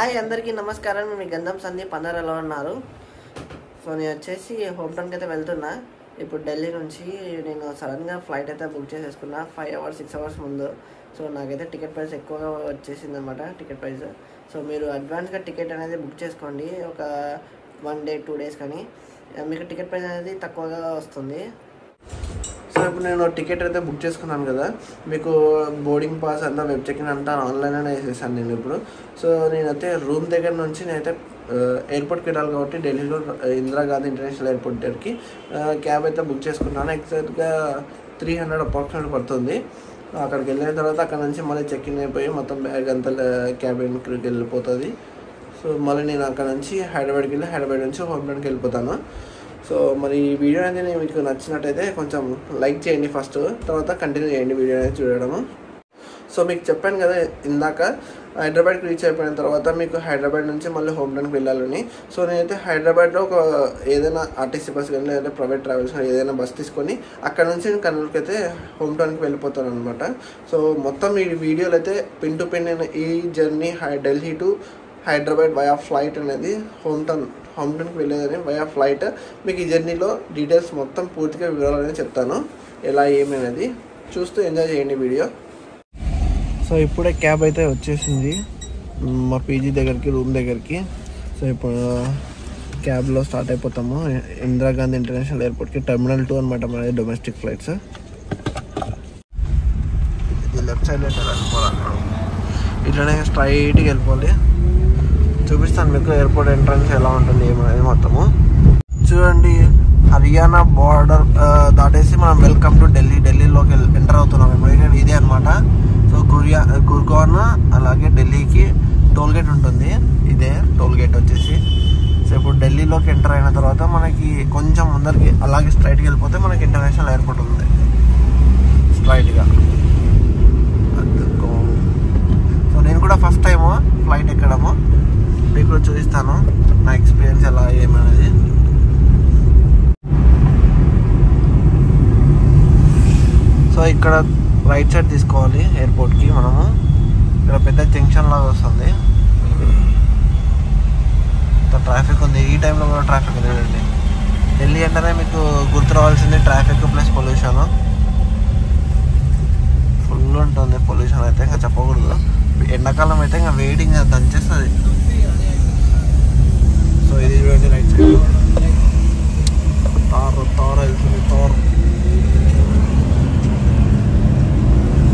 Hi అందరికీ నమస్కారం. మీ గంధం సందీప్ అందరు ఎలా ఉన్నారు. సో నేను వచ్చేసి హోమ్ టౌన్కి అయితే వెళ్తున్నా. ఇప్పుడు ఢిల్లీ నుంచి నేను సడన్గా ఫ్లైట్ అయితే బుక్ చేసేసుకున్నా. ఫైవ్ అవర్స్ సిక్స్ అవర్స్ ముందు. సో నాకైతే టికెట్ ప్రైస్ ఎక్కువగా వచ్చేసింది అనమాట టికెట్ ప్రైస్. సో మీరు అడ్వాన్స్గా టికెట్ అనేది బుక్ చేసుకోండి. ఒక వన్ డే టూ డేస్ కానీ. మీకు టికెట్ ప్రైస్ అనేది తక్కువగా వస్తుంది. సో ఇప్పుడు నేను టికెట్ అయితే బుక్ చేసుకున్నాను కదా. మీకు బోర్డింగ్ పాస్ అంతా వెబ్ చెక్ ఇన్ అంతా ఆన్లైన్లోనే వేసేసాను నేను ఇప్పుడు. సో నేనైతే రూమ్ దగ్గర నుంచి నేనైతే ఎయిర్పోర్ట్కి వెళ్ళాలి కాబట్టి ఢిల్లీలో ఆ, ఇందిరాగాంధీ ఇంటర్నేషనల్ ఎయిర్పోర్ట్ దగ్గరికి క్యాబ్ అయితే బుక్ చేసుకున్నాను. ఎగ్జాక్ట్గా త్రీ హండ్రెడ్ అప్రాక్సిమేట్ పడుతుంది. అక్కడికి వెళ్ళిన తర్వాత అక్కడ నుంచి మళ్ళీ చెక్ ఇన్ అయిపోయి మొత్తం బ్యాగ్ అంతా క్యాబిన్కి వెళ్ళిపోతుంది. సో మళ్ళీ నేను అక్కడ నుంచి హైదరాబాద్కి వెళ్ళి హైదరాబాద్ నుంచి హోమ్ వెళ్ళిపోతాను. సో మరి ఈ వీడియో అనేది మీకు నచ్చినట్టయితే కొంచెం లైక్ చేయండి ఫస్ట్ తర్వాత కంటిన్యూ చేయండి వీడియో అనేది చూడడము. సో మీకు చెప్పాను కదా ఇందాక హైదరాబాద్కి రీచ్ అయిపోయిన తర్వాత మీకు హైదరాబాద్ నుంచి మళ్ళీ హోమ్ టౌన్కి వెళ్ళాలని. సో నేనైతే హైదరాబాద్లో ఒక ఏదైనా ఆర్టీసీ బస్ కానీ లేదంటే ప్రైవేట్ ట్రావెల్స్ కానీ ఏదైనా బస్ తీసుకొని అక్కడ నుంచి నేను కర్నూలుకి అయితే హోమ్ టౌన్కి వెళ్ళిపోతాను అనమాట సో మొత్తం ఈ వీడియోలు అయితే పిన్ టు పిన్ అయిన ఈ journey high Delhi to Hyderabad via flight అనేది హోమ్ టౌన్ హోమ్ టౌన్కి వెళ్ళేదని వయా ఫ్లైట్ మీకు ఈ జర్నీలో డీటెయిల్స్ మొత్తం పూర్తిగా వివరాలు అనేది చెప్తాను. ఎలా ఏమి అనేది చూస్తూ ఎంజాయ్ చేయండి వీడియో. సో ఇప్పుడే క్యాబ్ అయితే వచ్చేసింది. మ్, పీజీ దగ్గరికి రూమ్ దగ్గరికి. సో ఇప్పుడు క్యాబ్లో స్టార్ట్ అయిపోతాము. ఇందిరాగాంధీ ఇంటర్నేషనల్ ఎయిర్పోర్ట్కి టెర్మినల్ టూ అనమాట మన డొమెస్టిక్ ఫ్లైట్స్. ఇది లెఫ్ట్ సైడ్ వెళ్ళిపోవాలి ఇట్లనే స్ట్రైట్గా వెళ్ళిపోవాలి. చూపిస్తాను మీకు ఎయిర్పోర్ట్ ఎంట్రన్స్ ఎలా ఉంటుంది ఏమనేది మొత్తము. చూడండి హర్యానా బార్డర్ దాటేసి మనం వెల్కమ్ టు ఢిల్లీ. ఢిల్లీలోకి ఎంటర్ అవుతున్నాం. మేము ఇదే అనమాట సో గురియా గుర్గాన్ అలాగే ఢిల్లీకి టోల్ గేట్ ఉంటుంది. ఇదే టోల్ గేట్ వచ్చేసి. సో ఇప్పుడు ఢిల్లీలోకి ఎంటర్ అయిన తర్వాత మనకి కొంచెం ముందరికి అలాగే స్ట్రైట్కి వెళ్ళిపోతే మనకి ఇంటర్నేషనల్ ఎయిర్పోర్ట్ ఉంది. స్ట్రైట్గా. సో నేను కూడా ఫస్ట్ టైము ఫ్లైట్ ఎక్కడము. మీకు కూడా చూపిస్తాను నా ఎక్స్పీరియన్స్ ఎలా ఏమనేది సో ఇక్కడ రైట్ సైడ్ తీసుకోవాలి ఎయిర్పోర్ట్కి మనము ఇక్కడ పెద్ద జంక్షన్ లాగా వస్తుంది ట్రాఫిక్ ఉంది ఈ టైంలో కూడా ట్రాఫిక్ ఉంది చూడండి ఢిల్లీ అంటేనే మీకు గుర్తు రావాల్సింది ట్రాఫిక్ ప్లస్ పొల్యూషన్ ఫుల్ ఉంటుంది పొల్యూషన్ అయితే ఇంకా చెప్పకూడదు ఎండాకాలం అయితే ఇంకా వేడి ఇంకా దంచేస్తుంది సో ఇది చూడండి రైట్ సైడ్ తార్ తార్ వెళ్తుంది తార్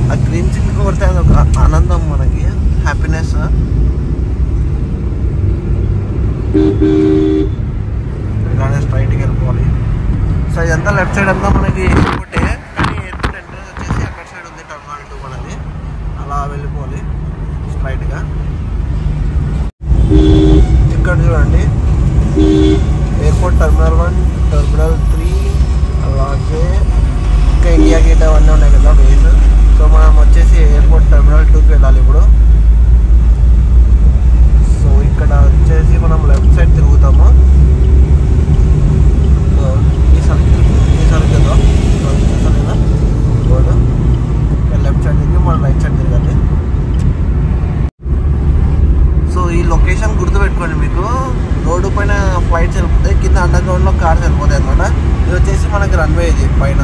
ఆ గ్రీన్ చిల్లు కొడితే అది ఒక ఆనందం మనకి హ్యాపీనెస్ ఇలానే స్ట్రైట్కి వెళ్ళిపోవాలి సో ఇదంతా లెఫ్ట్ సైడ్ అంతా మనకి ఎయిర్పోర్టే కానీ ఎయిర్పోర్ట్ ఎంట్రన్స్ వచ్చేసి అక్కడ సైడ్ ఉంది టర్మినల్ టూ మనది అలా వెళ్ళిపోవాలి స్ట్రైట్గా ఇక్కడ చూడండి airport terminal one terminal three అలాగే ఇంకా ఇండియా గేట్ అవన్నీ ఉన్నాయి కదా వేస్ సో మనం వచ్చేసి ఎయిర్పోర్ట్ టర్మినల్ టూకి వెళ్ళాలి ఇప్పుడు సో ఇక్కడ వచ్చేసి మనం లెఫ్ట్ సైడ్ తిరుగుతాము సో ఈ సర్కిల్ ఈ సర్కిల్ రోడ్ లెఫ్ట్ సైడ్ తిరిగి మనం రైట్ సైడ్ తిరగాలి సో ఈ లొకేషన్ గుర్తుపెట్టుకోండి మీకు రోడ్డు పైన ఫ్లైట్స్ వెళ్ళిపోతాయి కింద అండర్ గ్రౌండ్లో కార్స్ వెళ్ళిపోతాయి అనమాట ఇది వచ్చేసి మనకి రన్వే ఇది పైన.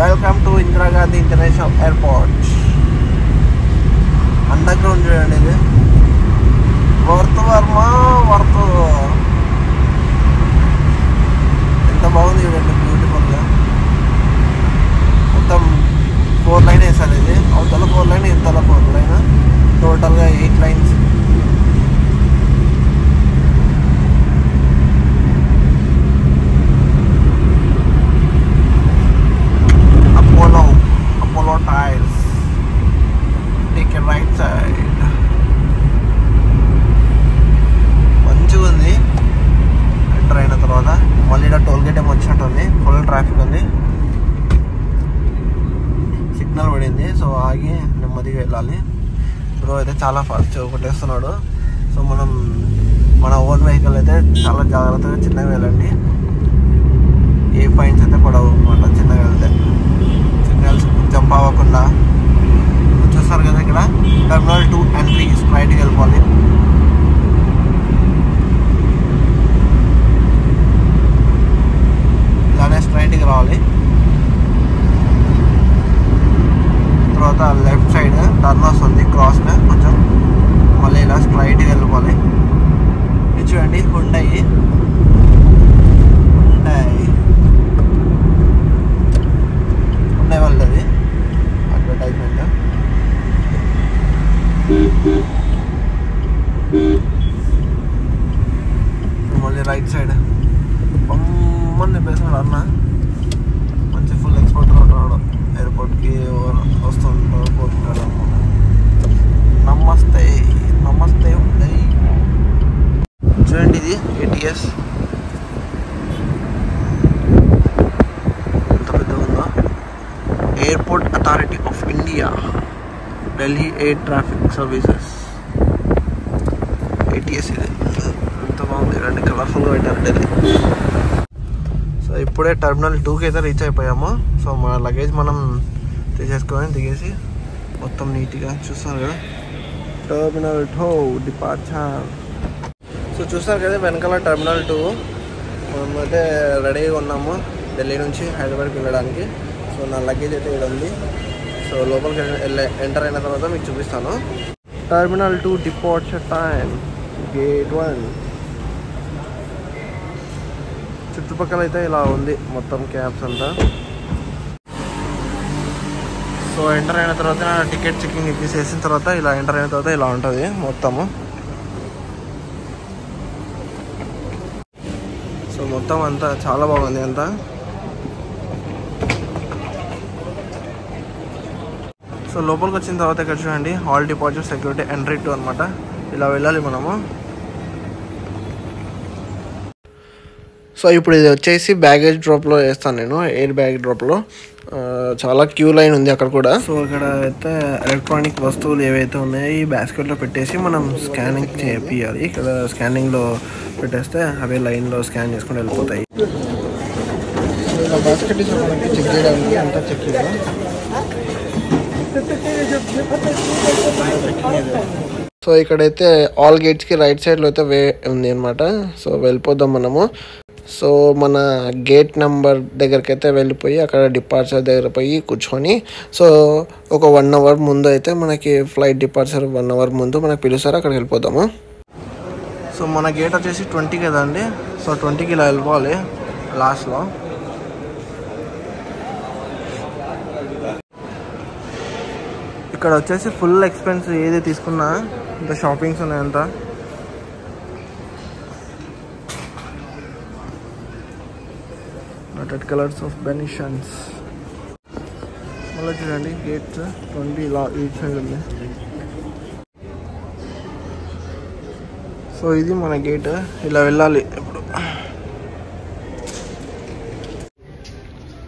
Welcome to Indira Gandhi international airport under ground చూడండి ఇది. వర్త్ వర్మ వర్త్ ఎంత బాగుంది చూడండి బ్యూటిఫుల్గా మొత్తం ఫోర్ లైన్ వేసారు ఇది. అవతల ఫోర్ లైన్ ఇంతల ఫోర్ లైన్ టోటల్గా eight lines Apollo Apollo tyres take right side మంచిగా ఉంది ఎంటర్ అయిన తర్వాత మళ్ళీ ఇక్కడ టోల్ గేట్ ఏమో వచ్చినట్టుంది ఫుల్ ట్రాఫిక్ ఉంది సిగ్నల్ పడింది సో ఆగి నెమ్మదిగా వెళ్ళాలి. బ్రో అయితే చాలా ఫాస్ట్ కొట్టేస్తున్నాడు సో మనం మన ఓన్ వెహికల్ అయితే చాలా జాగ్రత్తగా చిన్నగా వెళ్ళండి. ఏ ఫైన్స్ అయితే పడవు అనమాట చిన్నగా వెళ్తే. సిగ్నల్స్ జంప్ అవ్వకుండా చూస్తారు కదా ఇక్కడ టర్మినల్ టూ ఎంట్రీ స్ప్రైట్కి వెళ్ళిపోవాలి. ఇలానే స్ట్రైట్కి రావాలి తర్వాత లెఫ్ట్ సైడ్ టర్న్ వస్తుంది క్రాస్గా కొంచెం మళ్ళీ ఇలా స్ట్రైట్కి వెళ్ళిపోవాలి ఇది చూడండి హుండయి హుండయి హుండై వాళ్ళది అడ్వర్టైజ్మెంట్ మళ్ళీ రైట్ సైడ్ బొమ్మని నింపేసినాడు అన్న మంచి ఫుల్ ఎక్స్పోర్ట్ ఉంటాడు ఎయిర్పోర్ట్కి వస్తుంటాడు పోతుంటాడు నమస్తే నమస్తే ఉన్నాయి చూడండి ఇది ఏటీఎస్ ఎంత పెద్దగా ఉందో airport authority of India Delhi air traffic services ATS ఇది. ఎంత బాగుంది. రెండు కలర్ఫుల్గా పెట్టారు ఢిల్లీ సో ఇప్పుడే టర్మినల్ టూకి అయితే రీచ్ అయిపోయాము. సో మన లగేజ్ మనం తీసేసుకొని దిగేసి మొత్తం నీట్గా చూస్తారు కదా. టర్మినల్ టూ డిపార్చర్ సో చూస్తారు కదా వెనకాల టర్మినల్ టూ మనం అయితే రెడీగా ఉన్నాము ఢిల్లీ నుంచి హైదరాబాద్కి వెళ్ళడానికి. సో నా లగేజ్ అయితే ఇక్కడ ఉంది. సో లోపలికి ఎంటర్ అయిన తర్వాత మీకు చూపిస్తాను. Terminal two departure time gate one చుట్టుపక్కల అయితే ఇలా ఉంది మొత్తం క్యాబ్స్ అంతా. సో ఎంటర్ అయిన తర్వాత టికెట్ చెకింగ్ చేసిన తర్వాత ఇలా ఎంటర్ అయిన తర్వాత ఇలా ఉంటుంది మొత్తము. సో మొత్తం అంతా చాలా బాగుంది అంతా. సో లోపలికి వచ్చిన తర్వాత ఇక్కడ చూడండి hall deposit security entry two అనమాట ఇలా వెళ్ళాలి మనము. సో ఇప్పుడు ఇది వచ్చేసి బ్యాగేజ్ డ్రాప్లో వేస్తాను నేను ఎయిర్ బ్యాగ్ డ్రాప్లో చాలా క్యూ లైన్ ఉంది అక్కడ కూడా. సో ఇక్కడ అయితే ఎలక్ట్రానిక్ వస్తువులు ఏవైతే ఉన్నాయో ఈ బాస్కెట్లో పెట్టేసి మనం స్కానింగ్ చేయాలి ఇక్కడ స్కానింగ్లో పెట్టేస్తే అవే లైన్లో స్కాన్ చేసుకుని వెళ్ళిపోతాయి. బాస్కెట్ చెక్ చేయడానికి అంతా చెక్ చేయాలి. సో ఇక్కడైతే ఆల్ గేట్స్కి రైట్ సైడ్లో అయితే వే ఉంది అనమాట సో వెళ్ళిపోదాం మనము. సో మన గేట్ నెంబర్ దగ్గరికి అయితే వెళ్ళిపోయి అక్కడ డిపార్చర్ దగ్గర పోయి కూర్చొని సో ఒక వన్ అవర్ ముందు అయితే మనకి ఫ్లైట్ డిపార్చర్ వన్ అవర్ ముందు మనకు పిలుస్తారు అక్కడికి వెళ్ళిపోదాము. సో మన గేట్ వచ్చేసి ట్వంటీ కదండి సో ట్వంటీకి ఇలా వెళ్ళిపోవాలి లాస్ట్లో ఇక్కడ వచ్చేసి ఫుల్ ఎక్స్పెన్స్ ఏది తీసుకున్నా ఇంత షాపింగ్స్ ఉన్నాయంతా రెడ్ కలర్స్ ఆఫ్ బెనిషన్స్ మళ్ళీ చూడండి గేట్ ట్వంటీ ఇలా ఈ సైడ్ ఉంది. సో ఇది మన గేట్ ఇలా వెళ్ళాలి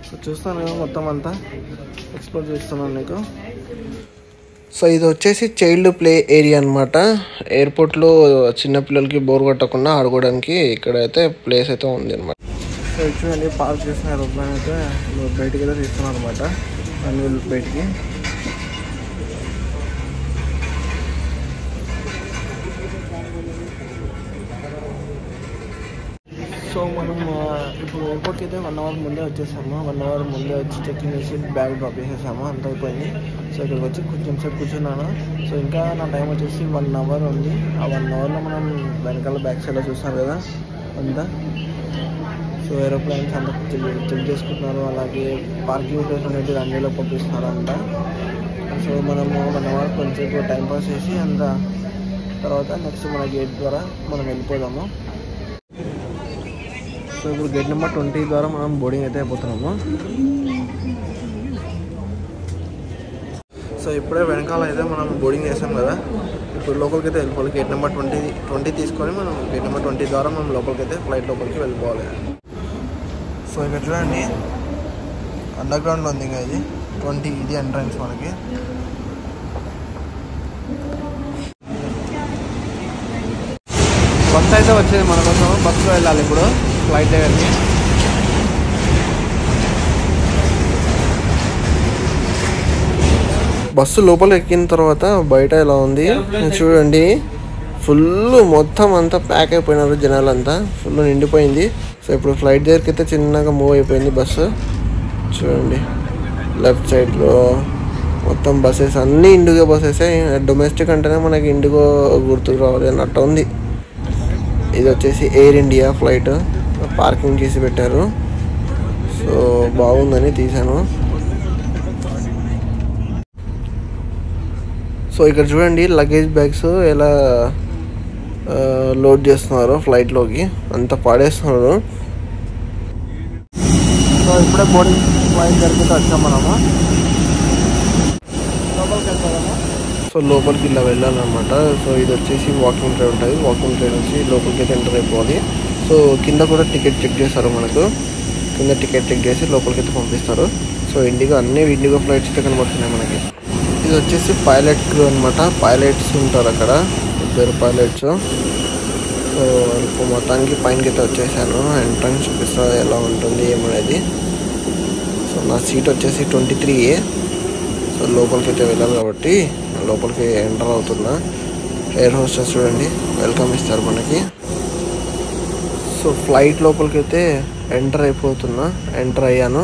ఇప్పుడు చూస్తాను మొత్తం అంతా. ఎక్స్ప్లోర్ చేస్తున్నాను నీకు సో ఇది వచ్చేసి చైల్డ్ ప్లే ఏరియా అనమాట ఎయిర్పోర్ట్లో చిన్నపిల్లలకి బోర్ కొట్టకుండా ఆడుకోవడానికి ఇక్కడ అయితే ప్లేస్ అయితే ఉంది అనమాట సో చూడండి పార్క్ చేసిన ఏరోప్లేన్ అయితే బయటికి అయితే తీస్తున్నారు అనమాట అన్ని బయటికి. సో మనం ఇప్పుడు ఎయిర్పోర్ట్కి అయితే వన్ అవర్ ముందే వచ్చేసాము. వన్ అవర్ ముందే వచ్చి చెక్కింగ్ చేసి బ్యాగ్ డ్రాప్ చేసేసాము. అంత అయిపోయింది. సో ఇక్కడికి వచ్చి కొంచెం సేపు కూర్చున్నాను. సో ఇంకా నా టైం వచ్చేసి వన్ అవర్ ఉంది. ఆ వన్ అవర్లో మనం వెనకాల బ్యాక్ సైడ్లో చూస్తాం కదా అంతా. సో ఏరోప్లేన్స్ అంతా చెక్ చేసుకుంటున్నారు. అలాగే పార్కింగ్ ప్లేస్ అనేది రన్వేలో పంపిస్తున్నారు అంట. సో మనము వన్ అవర్ కొంచెం టైం పాస్ చేసి అంత తర్వాత నెక్స్ట్ మన గేట్ ద్వారా మనం వెళ్ళిపోదాము. సో ఇప్పుడు గేట్ నెంబర్ ట్వంటీ ద్వారా మనం బోర్డింగ్ అయితే అయిపోతున్నాము. సో ఇప్పుడే వెనకాల అయితే మనం బోర్డింగ్ చేసాం కదా. ఇప్పుడు లోపలికి అయితే వెళ్ళిపోవాలి. గేట్ నెంబర్ ట్వంటీ ట్వంటీ తీసుకొని మనం గేట్ నెంబర్ ట్వంటీ ద్వారా మనం లోపలికి అయితే ఫ్లైట్ లోపలికి వెళ్ళిపోవాలి. సో ఇక్కడ చూడండి అండర్ గ్రౌండ్లో ఉంది ఇంకా ఇది. ట్వంటీ ఇది ఎంట్రన్స్ మనకి. బస్సు అయితే వచ్చింది మన కోసం బస్సులో వెళ్ళాలి ఇప్పుడు ఫ్లైట్ దగ్గరికి. బస్సు లోపల ఎక్కిన తర్వాత బయట ఎలా ఉంది? చూడండి. ఫుల్ మొత్తం అంతా ప్యాక్ అయిపోయినారు జనాలంతా. ఫుల్ నిండిపోయింది. సో ఇప్పుడు ఫ్లైట్ దగ్గరికి అయితే చిన్నగా మూవ్ అయిపోయింది బస్సు. చూడండి. లెఫ్ట్ సైడ్లో మొత్తం బస్సెస్ అన్నీ ఇండిగో బస్సెస్ డొమెస్టిక్ అంటేనే మనకి ఇండిగో గుర్తుకు రావాలి అన్నట్టు ఉంది. ఇది వచ్చేసి ఎయిర్ ఇండియా ఫ్లైట్ పార్కింగ్ చేసి పెట్టారు. సో బాగుందని తీశాను సో ఇక్కడ చూడండి లగేజ్ బ్యాగ్స్ ఎలా లోడ్ చేస్తున్నారు ఫ్లైట్లోకి అంత పాడేస్తున్నారు. సో ఇప్పుడే బోర్డింగ్ ఫ్లైట్ జరిగితే వచ్చాం మనము. సో లోపలికి ఇలా వెళ్ళాలన్నమాట. సో ఇది వచ్చేసి వాకింగ్ ట్రైన్ ఉంటుంది. వాకింగ్ ట్రైన్ వచ్చి లోపలికి అయితే ఎంటర్ అయిపోవాలి. సో కింద కూడా టికెట్ చెక్ చేస్తారు మనకు. కింద టికెట్ చెక్ చేసి లోపలికి అయితే పంపిస్తారు. సో ఇండిగో అన్ని ఇండిగో ఫ్లైట్స్ అయితే కనబడుతున్నాయి మనకి. ఇది వచ్చేసి పైలట్ క్రూ అనమాట పైలట్స్ ఉంటారు అక్కడ. ఇద్దరు పైలట్స్ సో ఇప్పుడు మొత్తానికి పైనకి అయితే వచ్చేసాను. ఎంట్రన్స్ చూపిస్తా ఎలా ఉంటుంది ఏమనేది. సో నా సీట్ వచ్చేసి ట్వంటీ త్రీ ఏ సో లోపలికి అయితే వెళ్ళాలి కాబట్టి లోపలికి ఎంటర్ అవుతున్నా. ఎయిర్ హోస్టెస్ చూడండి. వెల్కమ్ ఇస్తారు మనకి. సో ఫ్లైట్ లోపలికి అయితే ఎంటర్ అయిపోతున్నా. ఎంటర్ అయ్యాను.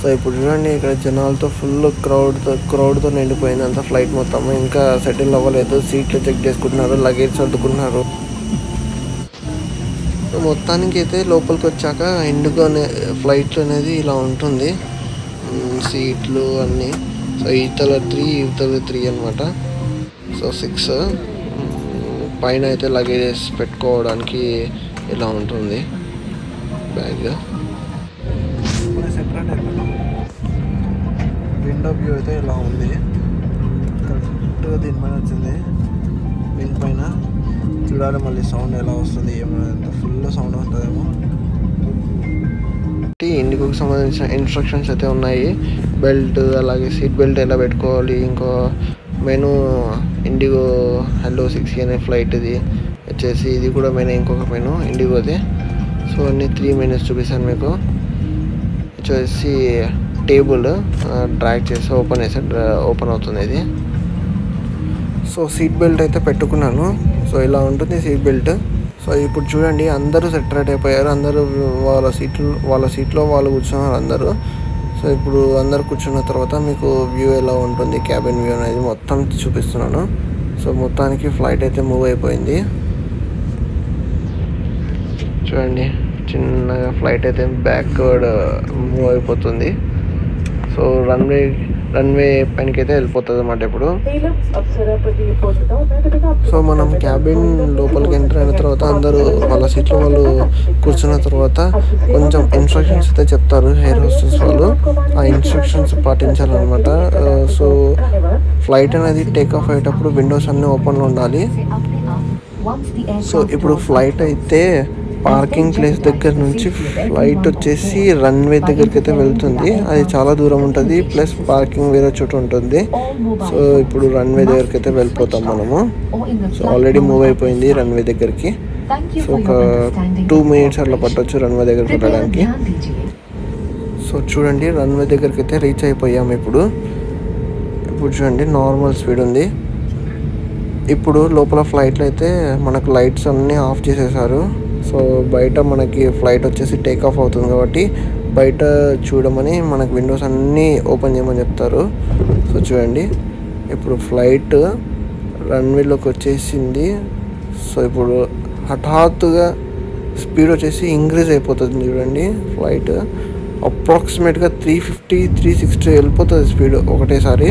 సో ఇప్పుడు చూడండి ఇక్కడ జనాలతో ఫుల్ క్రౌడ్తో క్రౌడ్తో నిండిపోయింది అంత ఫ్లైట్ మొత్తం. ఇంకా సెటిల్ అవ్వలేదు. సీట్లు చెక్ చేసుకుంటున్నారు లగేజ్ సర్దుకున్నారు మొత్తానికి అయితే లోపలికి వచ్చాక ఇండిగో అనే ఫ్లైట్ అనేది ఇలా ఉంటుంది. సీట్లు అన్నీ. సో ఈతల త్రీ ఈతల త్రీ అనమాట సో సిక్స్ పైన అయితే లగేజెస్ పెట్టుకోవడానికి ఇలా ఉంటుంది. బ్యాగ్ విండో వ్యూ అయితే ఇలా ఉంది. కరెక్ట్గా దీనిపైన వచ్చింది. దీనిపైన చూడాలి మళ్ళీ సౌండ్ ఎలా వస్తుంది ఏమైనా ఫుల్ సౌండ్ వస్తుందేమో ఇండిగోకి సంబంధించిన ఇన్స్ట్రక్షన్స్ అయితే ఉన్నాయి. బెల్ట్ అలాగే సీట్ బెల్ట్ ఎలా పెట్టుకోవాలి ఇంకో మెను ఇండిగో హెల్లో సిక్స్ అనే ఫ్లైట్ ఇది వచ్చేసి ఇది కూడా మెను ఇంకొక మెను ఇండిగోది సో అన్ని త్రీ మెనూస్ చూపిస్తాను మీకు. వచ్చేసి టేబుల్ డ్రాగ్ చేసి ఓపెన్ చేసి ఓపెన్ అవుతుంది ఇది. సో సీట్ బెల్ట్ అయితే పెట్టుకున్నాను. సో ఇలా ఉంటుంది సీట్ బెల్ట్. సో ఇప్పుడు చూడండి అందరూ సెటరేట్ అయిపోయారు. అందరూ వాళ్ళ సీట్లు వాళ్ళ సీట్లో వాళ్ళు కూర్చున్నారు అందరూ. సో ఇప్పుడు అందరు కూర్చున్న తర్వాత మీకు వ్యూ ఎలా ఉంటుంది క్యాబిన్ వ్యూ అనేది మొత్తం చూపిస్తున్నాను. సో మొత్తానికి ఫ్లైట్ అయితే మూవ్ అయిపోయింది. చూడండి చిన్నగా ఫ్లైట్ అయితే బ్యాక్వర్డ్ మూవ్ అయిపోతుంది. సో రన్వే రన్వే పైనకి అయితే వెళ్ళిపోతుంది అన్నమాట ఇప్పుడు. సో మనం క్యాబిన్ లోపలికి ఎంటర్ అయిన తర్వాత అందరూ వాళ్ళ సీట్లో వాళ్ళు కూర్చున్న తర్వాత కొంచెం ఇన్స్ట్రక్షన్స్ అయితే చెప్తారు హెయిర్ హోస్టెస్ వాళ్ళు. ఆ ఇన్స్ట్రక్షన్స్ పాటించాలన్నమాట. సో ఫ్లైట్ అనేది టేక్ ఆఫ్ అయ్యేటప్పుడు విండోస్ అన్నీ ఓపెన్లో ఉండాలి. సో ఇప్పుడు ఫ్లైట్ అయితే పార్కింగ్ ప్లేస్ దగ్గర నుంచి ఫ్లైట్ వచ్చేసి రన్వే దగ్గరికి అయితే వెళ్తుంది. అది చాలా దూరం ఉంటుంది ప్లస్ పార్కింగ్ వేరే చోట ఉంటుంది. సో ఇప్పుడు రన్వే దగ్గరికి అయితే వెళ్ళిపోతాం మనము. సో ఆల్రెడీ మూవ్ అయిపోయింది రన్వే దగ్గరికి. సో ఒక టూ మినిట్స్ అట్లా పట్టొచ్చు రన్వే దగ్గరికి వెళ్ళడానికి. సో చూడండి రన్వే దగ్గరికి అయితే రీచ్ అయిపోయాము ఇప్పుడు. ఇప్పుడు చూడండి నార్మల్ స్పీడ్ ఉంది. ఇప్పుడు లోపల ఫ్లైట్లో అయితే మనకు లైట్స్ అన్నీ ఆఫ్ చేసేసారు. సో బయట మనకి ఫ్లైట్ వచ్చేసి టేక్ ఆఫ్ అవుతుంది కాబట్టి బయట చూడమని మనకు విండోస్ అన్నీ ఓపెన్ చేయమని చెప్తారు. సో చూడండి ఇప్పుడు ఫ్లైట్ రన్వేలోకి వచ్చేసింది. సో ఇప్పుడు హఠాత్తుగా స్పీడ్ వచ్చేసి ఇంక్రీజ్ అయిపోతుంది చూడండి ఫ్లైట్. అప్రాక్సిమేట్గా త్రీ ఫిఫ్టీ త్రీ సిక్స్టీ వెళ్ళిపోతుంది స్పీడ్ ఒకటేసారి.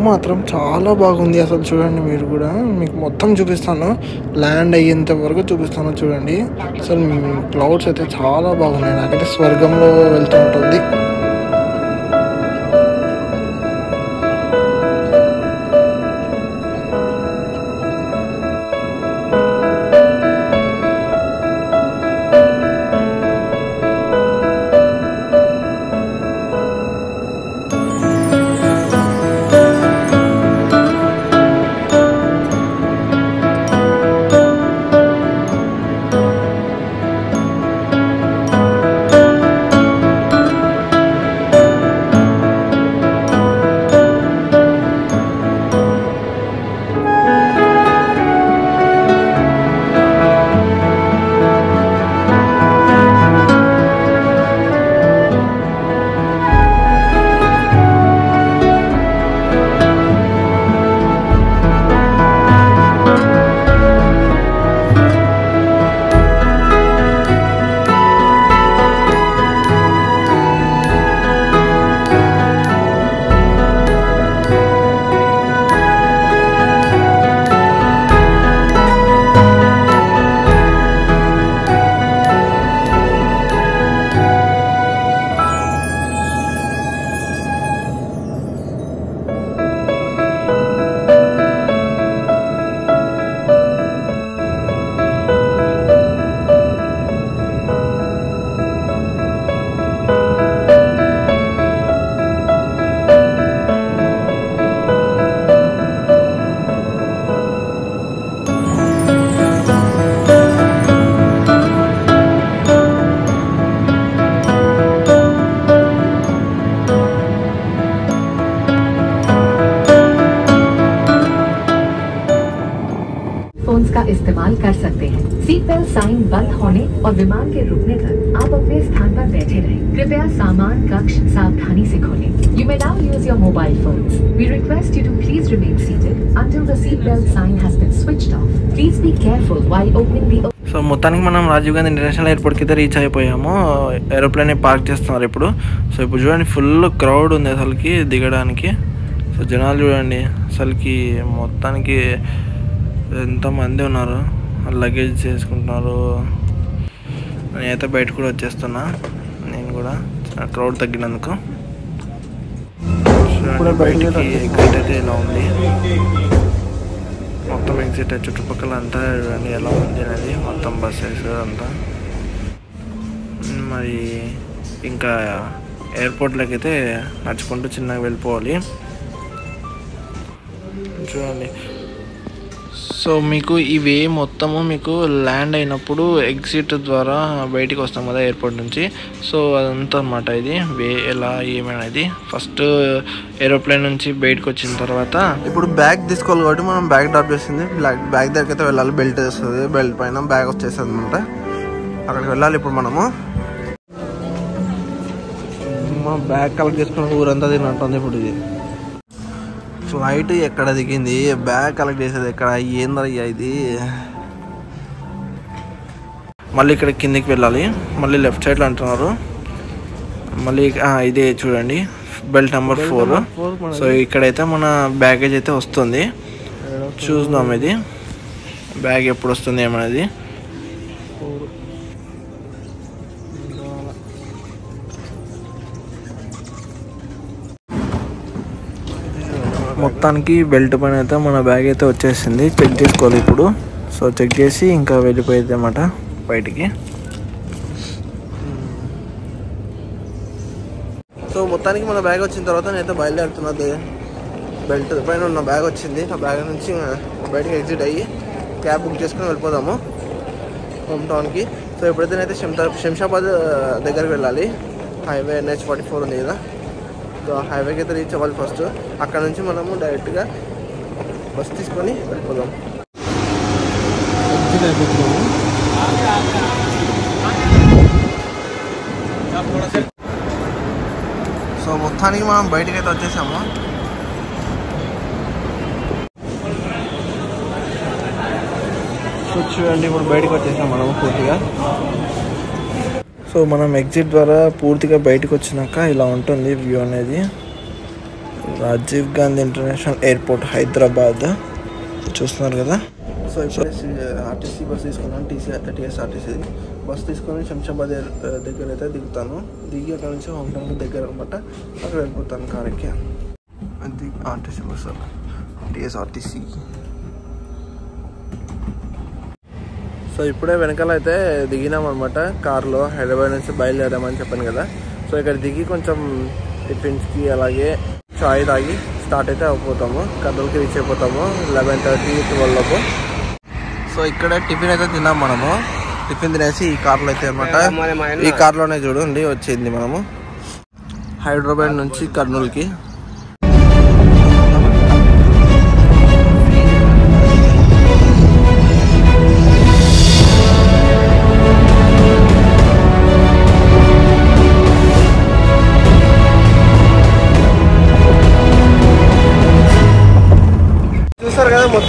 మాత్రం చాలా బాగుంది అసలు చూడండి మీరు కూడా. మీకు మొత్తం చూపిస్తాను. ల్యాండ్ అయ్యేంత వరకు చూపిస్తాను చూడండి. అసలు క్లౌడ్స్ అయితే చాలా బాగున్నాయి. నాకైతే స్వర్గంలో వెళ్తూ ఉంటుంది. फोन्स का इस्तेमाल कर सकते हैं सीट बेल्ट साइन बंद होने और विमान के रुकने तक आप अपने स्थान पर बैठे रहें कृपया सामान कक्ष सावधानी से खोलें you may now use your mobile phones we request you to please remain seated until the seat belt sign has been switched off please be careful while opening the so మొత్తానికి మనం రాజీవ్ గాంధీ ఇంటర్నేషనల్ ఎయిర్పోర్ట్కి అయితే reach అయిపోయాము aeroplane park చేస్తున్నారు ఇప్పుడు so ఇప్పుడు చూడండి full crowd ఉంది అసలుకి దిగడానికి సో జనాలు చూడండి అసలుకి మొత్తానికి ఎంతమంది ఉన్నారు? లగేజ్ చేసుకుంటున్నారు. నేనైతే బయట కూడా వచ్చేస్తున్నా. నేను కూడా క్రౌడ్ తగ్గినందుకు. బయటికి ఎగ్జిట్ అయితే ఇలా ఉంది. మొత్తం ఎగ్జిట్ చుట్టుపక్కల అంతా చూడండి ఎలా ఉంది అనేది మొత్తం బస్సెస్ అంతా. మరి ఇంకా ఎయిర్పోర్ట్లోకి అయితే నడుచుకుంటూ చిన్నగా వెళ్ళిపోవాలి. చూడండి సో మీకు ఇవే మొత్తము మీకు ల్యాండ్ అయినప్పుడు ఎగ్జిట్ ద్వారా బయటికి వస్తాం కదా ఎయిర్పోర్ట్ నుంచి. సో అదంతా అనమాట ఇది. వే ఎలా ఏమనేది ఫస్ట్ ఏరోప్లేన్ నుంచి బయటకు వచ్చిన తర్వాత ఇప్పుడు బ్యాగ్ తీసుకోవాలి కాబట్టి మనం బ్యాగ్ డ్రాప్ చేసింది. బ్యాగ్ బ్యాగ్ దగ్గరికి అయితే వెళ్ళాలి. బెల్ట్ వేస్తుంది. బెల్ట్ పైన బ్యాగ్ వచ్చేస్తుంది అనమాట అక్కడికి వెళ్ళాలి ఇప్పుడు మనము. మా బ్యాగ్ కలెక్ట్ చేసుకుని ఊరంతా తిన్నట్టుంది ఇప్పుడు ఇది. ఫ్లైట్ ఎక్కడ దిగింది? బ్యాగ్ కలెక్ట్ చేసేది ఎక్కడ? ఏందయ్యా ఇది? మళ్ళీ ఇక్కడ కిందికి వెళ్ళాలి. మళ్ళీ లెఫ్ట్ సైడ్లో అంటున్నారు. మళ్ళీ ఇదే చూడండి. బెల్ట్ నెంబర్ ఫోర్ సో ఇక్కడైతే మన బ్యాగేజ్ అయితే వస్తుంది. చూద్దాం ఇది. బ్యాగ్ ఎప్పుడు వస్తుంది ఏమనేది. మొత్తానికి బెల్ట్ పైన అయితే మన బ్యాగ్ అయితే వచ్చేసింది. చెక్ చేసుకోవాలి ఇప్పుడు. సో చెక్ చేసి ఇంకా వెళ్ళిపోయేది అన్నమాట బయటికి. సో మొత్తానికి మన బ్యాగ్ వచ్చిన తర్వాత నేనైతే బయలుదేరుతున్నది బెల్ట్ పైన ఉన్న బ్యాగ్ వచ్చింది. ఆ బ్యాగ్ నుంచి బయటికి ఎగ్జిట్ అయ్యి క్యాబ్ బుక్ చేసుకుని వెళ్ళిపోదాము హోమ్ టౌన్కి సో ఎప్పుడైతే నేనైతే శంషా శంషాబాద్ దగ్గరికి వెళ్ళాలి హైవే ఎన్హెచ్ ఫార్టీ ఫోర్ ఉంది కదా హైవేకి అయితే రీచ్ అవ్వాలి ఫస్ట్ అక్కడ నుంచి మనము డైరెక్ట్గా బస్ తీసుకొని వెళ్ళిపోదాం. సో మొత్తానికి మనం బయటికి అయితే వచ్చేసాము. సో చూడండి ఇప్పుడు బయటకు వచ్చేసాం మనం పూర్తిగా. సో మనం ఎగ్జిట్ ద్వారా పూర్తిగా బయటకు వచ్చినాక ఇలా ఉంటుంది వ్యూ అనేది. Rajiv Gandhi international airport Hyderabad. చూస్తున్నారు కదా? సో ఇప్పుడు ఆర్టీసీ బస్ తీసుకున్నాను టీసీ టీఎస్ఆర్టీసీ బస్ తీసుకొని శంషాబాద్ దగ్గర అయితే దిగుతాను. దిగి అక్కడ నుంచి హోమ్ టౌన్ దగ్గర అనమాట అక్కడ వెళ్ళిపోతాను కారెక్కి అది ఆర్టీసీ బస్ టీఎస్ఆర్టీసీ సో ఇప్పుడే వెనకాల అయితే దిగినాం అనమాట కార్లో హైదరాబాద్ నుంచి బయలుదేరామని చెప్పాను కదా. సో ఇక్కడ దిగి కొంచెం టిఫిన్స్కి అలాగే చాయ్ తాగి స్టార్ట్ అయితే అయిపోతాము. కర్నూలుకి రీచ్ అయిపోతాము. లెవెన్ థర్టీ ట్వెల్వ్ లోపు. సో ఇక్కడ టిఫిన్ అయితే తిన్నాం మనము. టిఫిన్ తినేసి ఈ కార్లో అయితే అనమాట ఈ కార్లోనే చూడండి వచ్చింది మనము. హైదరాబాద్ నుంచి కర్నూలుకి.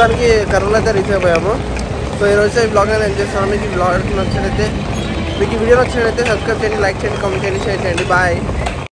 మొత్తానికి కర్నూలు అయితే రీచ్ అయిపోయాము. సో ఈ రోజు ఈ బ్లాగ్ అనేది ఎంజాయ్ చేస్తాను. మీకు ఈ బ్లాగ్ నచ్చినట్లయితే మీకు ఈ వీడియో నచ్చినట్లయితే సబ్స్క్రైబ్ చేయండి లైక్ చేయండి కామెంట్ చేయండి షేర్ చేయండి. బాయ్